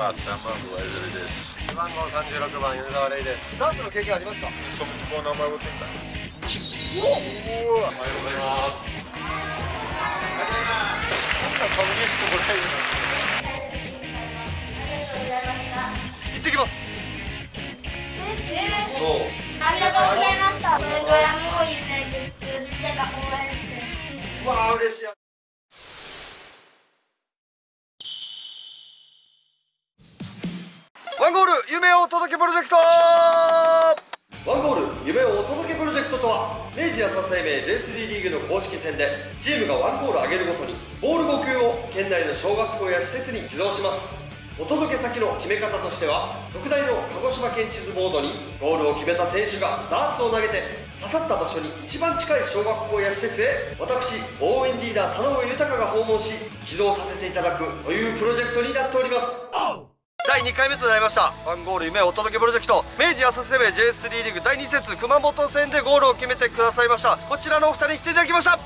は3番部ワイズルです。背番号36番米沢レイです。ダーツの経験ありますか？Sou muito bom na maior tentar おはようございます。こんな歓迎してもらえる行ってきます。ありがとうございました。これからもうユナイテッドしてた応援して。わあ嬉しい夢をお届けプロジェクトワンゴール夢をお届けプロジェクトとは明治安田生命 J3 リーグの公式戦でチームがワンゴール上げるごとにボール5球を県内の小学校や施設に寄贈します。お届け先の決め方としては特大の鹿児島県地図ボードにゴールを決めた選手がダーツを投げて刺さった場所に一番近い小学校や施設へ私応援リーダー田上豊が訪問し寄贈させていただくというプロジェクトになっております。第2回目となりました。ワンゴール夢をお届けプロジェクト明治安田生命 J3 リーグ第2節熊本戦でゴールを決めてくださいました。こちらのお二人に来ていただきました。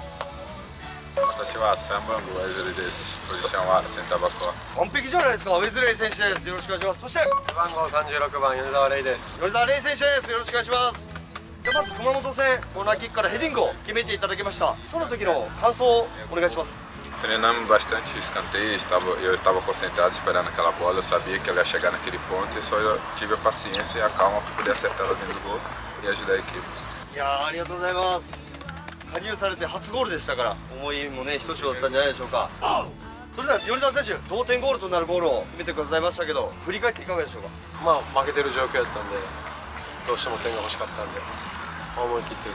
私は3番部ワイズルです。ポジションはセンターバックは。完璧じゃないですか。ウェズレイ選手です。よろしくお願いします。そして背番号36番米沢レイです。米沢レイ選手です。よろしくお願いします。じゃあまず熊本戦コーナーキックからヘディングを決めていただきました。その時の感想をお願いします Treinamos bastante escanteio, estava, eu estava concentrado esperando aquela bola, eu sabia que ela ia chegar naquele ponto e só eu tive a paciência e a calma para poder acertar ela dentro do gol e ajudar a equipe. いやーありがとうございます加入されて初ゴールでしたから思いもねひとしおだったんじゃないでしょうかそれでは米沢選手同点ゴールとなるゴールを決めてくださいましたけど振り返っていかがでしょうかまあ負けてる状況やったんでどうしても点が欲しかったんで思い切っていっ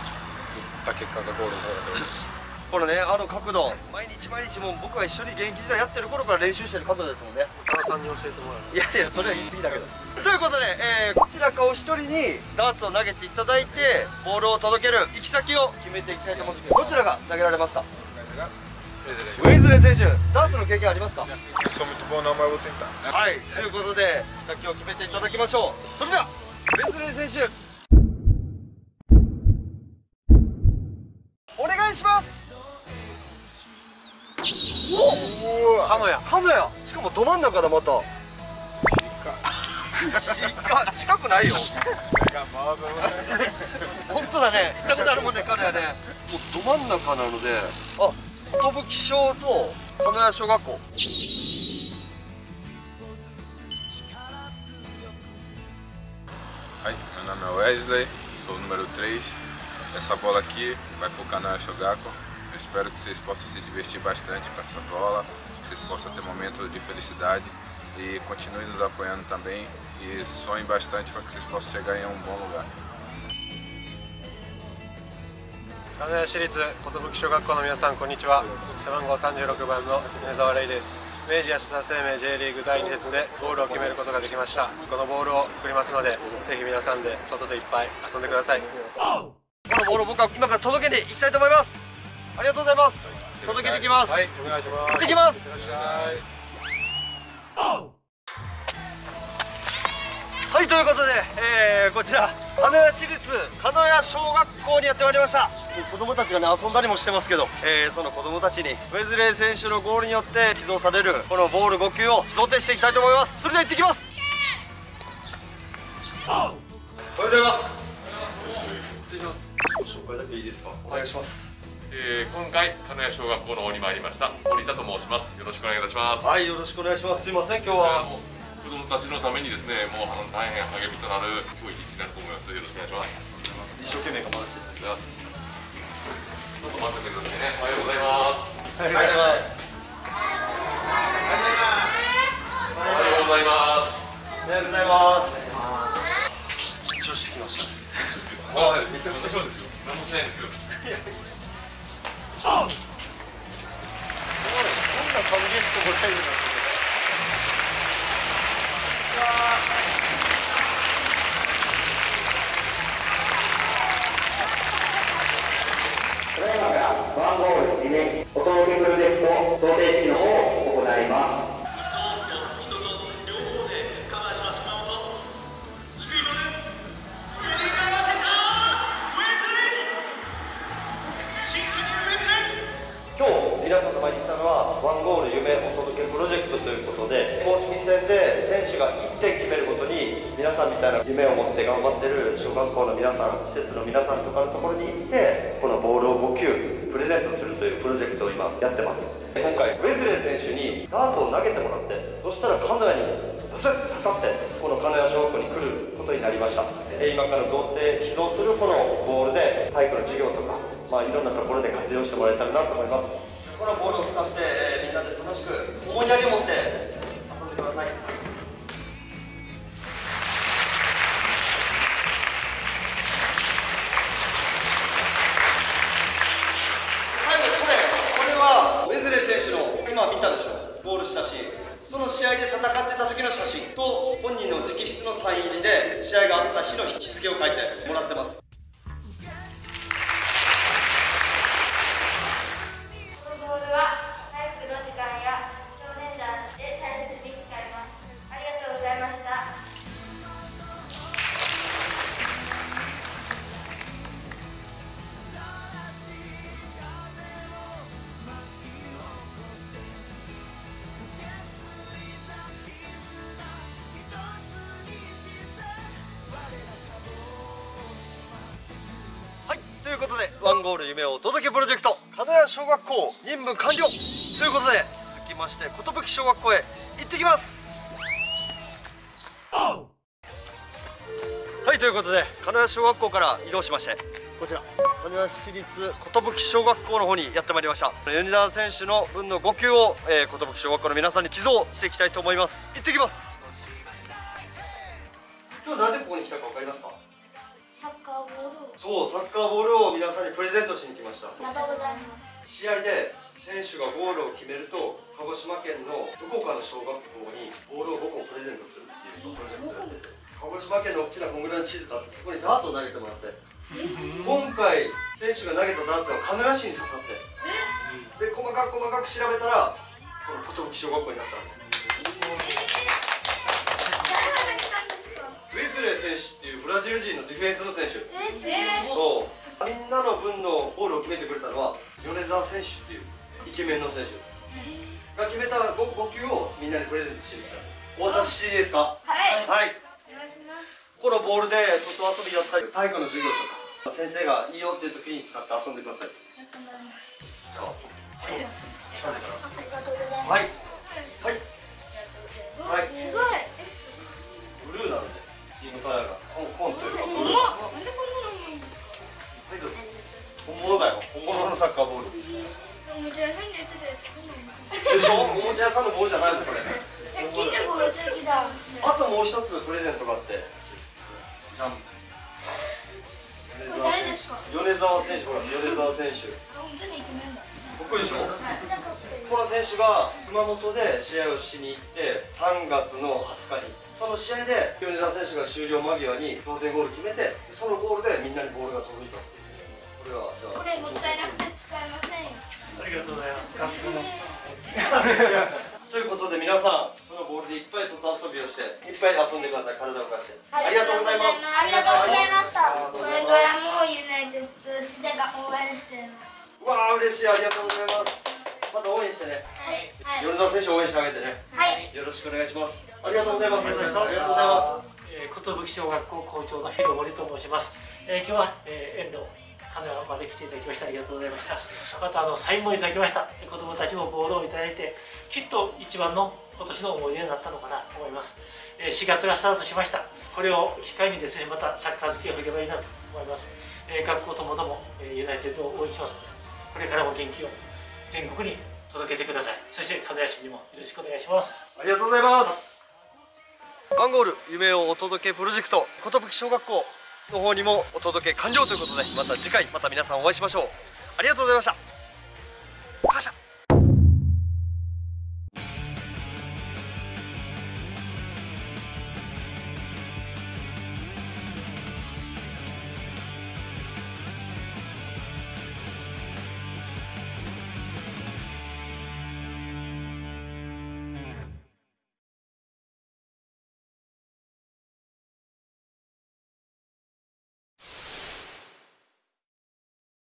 た結果がゴールになったと思いますこのねあの角度毎日毎日もう僕が一緒に現役時代やってる頃から練習してる角度ですもんね。田中さんに教えてもらういやいやそれは言い過ぎだけど。ということで、えーこちらかお一人にダーツを投げていただいてボールを届ける行き先を決めていきたいと思うんですけどどちらが投げられますか？ウェイズレー選手ダーツの経験ありますか？はいということで行き先を決めていただきましょう。それではウェイズレー選手。お願いしますおおカノヤカメラしかもど真ん中だまた。近近くないよ。本当だね。行ったことあるもんねカメラね。もうど真ん中なので。あ寿小と金谷小学校。Ai, meu nome é Wesley, sou número 3. Essa bola aqui vai pro canal Shogaku. Eu espero que vocês possam se divertir bastante com essa bola, que vocês possam ter momentos de felicidade e continuem nos apoiando também e sonhem bastante para que vocês possam chegar em um bom lugar. 鹿屋市立寿小学校の皆さんこんにちは背番号36番の米沢レイです明治安田生命 J リーグ第2節でゴールを決めることができましたこのボールを送りますのでぜひ皆さんで外でいっぱい遊んでくださいこのボールを僕は今から届けに行きたいと思います ありがとうございます。届けてきます、はいお願いします。行ってきます。はいということで、えーこちら鹿屋市立鹿屋小学校にやってまいりました。子供たちがね遊んだりもしてますけど、えーその子供たちにウェズレー選手のゴールによって寄贈されるこのボール5球を贈呈していきたいと思います。それでは行ってきます。おはようございます。失礼します紹介だけいいですかお願いしますえー今回鹿屋小学校の方に参りました森田と申します。よろしくお願いいたします。はいよろしくお願いします。すいません今日は。もう子供たちのためにですねもう大変励みとなる今日一日になると思います。よろしくお願いします。一生懸命頑張らせていただきます。ちょっと待っててくださいね。おはようございます。ありがとうございます。おはようございます。おはようございます。緊張してきました。あめちゃくちゃそうですよ。何もしないんですけど こんな歓迎してもらえるなんて。ただいまからワンゴール夢お届けプロジェクトみたいな夢を持って頑張ってる小学校の皆さん施設の皆さんとかのところに行ってこのボールを5球プレゼントするというプロジェクトを今やってます。今回ウェズレー選手にダーツを投げてもらってそしたら金谷にブスッと刺さってこの金谷小学校に来ることになりました。今から贈呈寄贈するこのボールで体育の授業とか、まあ、いろんなところで活用してもらえたらなと思います。このボールを使って、みんなで楽しく思いやりを持って試合があった日の日付を書いて夢をお届けプロジェクト角谷小学校任務完了。ということで続きまして寿小学校へ行ってきます。はいということで金谷小学校から移動しましてこちら金谷市立寿小学校の方にやってまいりました。米田選手の分の5球を、えー、寿小学校の皆さんに寄贈していきたいと思います。行ってきます。今日なんでここに来たか分かりますか？そうサッカーボールを皆さんにプレゼントしに来ました。ありがとうございます。試合で選手がゴールを決めると鹿児島県のどこかの小学校にボールを5個プレゼントするっていうプロジェクトをやってて鹿児島県の大きなこんぐらいの地図があってそこにダーツを投げてもらって今回選手が投げたダーツは鹿屋市に刺さってで細かく細かく調べたらこの寿小学校になったの誰ズレー選手っていうブラジル人のディフェンスの選手。えー、そう。みんなの分のゴールを決めてくれたのは米沢選手っていうイケメンの選手。が決めた 5, 5球をみんなにプレゼントしに来たんですお渡ししていいですかはい。はい。お願いします。このボールで外遊びだったり体育の授業とか先生がいいよっていう時に使って遊んでください。ありがとうございます。じゃあはいはいつプレゼントがあってじゃん誰ですか？米沢選手ほら米沢選手。あ本当にイケメンだかっこいいでしょ？こい。いこの選手が熊本で試合をしに行って3月の20日に。その試合で米沢選手が終了間際に同点ゴール決めてそのゴールでみんなにボールが届いたっていう。これはじゃあこれもったいなくて使えませんよ。ありがとうございます。学校のということで皆さんそのボールでいっぱい外遊びをしていっぱい遊んでください体を動かしてありがとうございますありがとうございましたこれからもユナイテッド市でが応援していますうわあ嬉しいありがとうございますまた応援してねはいはい米沢選手応援してあげてねはいよろしくお願いしますありがとうございますありがとうございますえー、寿小学校校長の広森と申します。えー、今日は、えー、遠藤金谷まで来ていただきましてありがとうございました。またあのサインもいただきました。で子供たちもボールをいただいて、きっと一番の今年の思い出になったのかなと思います。えー、4月がスタートしました。これを機会にですね、またサッカー好きを吹けばいいなと思います。えー、学校ともども、えー、ユナイテッドを応援しますこれからも元気を全国に届けてください。そして金谷市にもよろしくお願いします。ありがとうございますワンゴール夢をお届けプロジェクト寿小学校の方にもお届け完了ということでまた次回また皆さんお会いしましょうありがとうございました